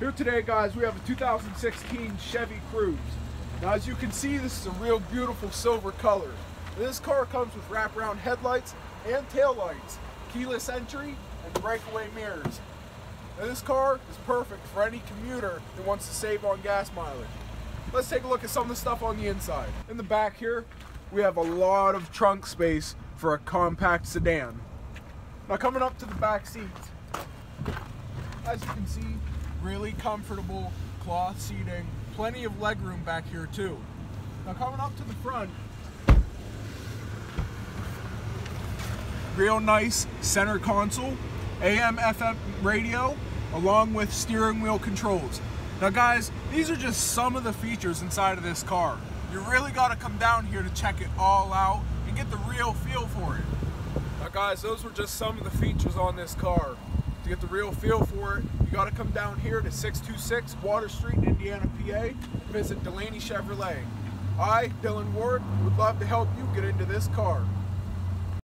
Here today, guys, we have a 2016 Chevy Cruze. Now, as you can see, this is a real beautiful silver color. This car comes with wraparound headlights and taillights, keyless entry, and breakaway mirrors. Now, this car is perfect for any commuter that wants to save on gas mileage. Let's take a look at some of the stuff on the inside. In the back here, we have a lot of trunk space for a compact sedan. Now coming up to the back seats, as you can see, really comfortable cloth seating, plenty of legroom back here too. Now coming up to the front, real nice center console, AM FM radio, along with steering wheel controls. Now guys, these are just some of the features inside of this car. You really got to come down here to check it all out and get the real feel for it. Now guys, those were just some of the features on this car. Get the real feel for it, you got to come down here to 626 Water Street, Indiana, PA, visit Delaney Chevrolet. I, Dylan Ward, would love to help you get into this car.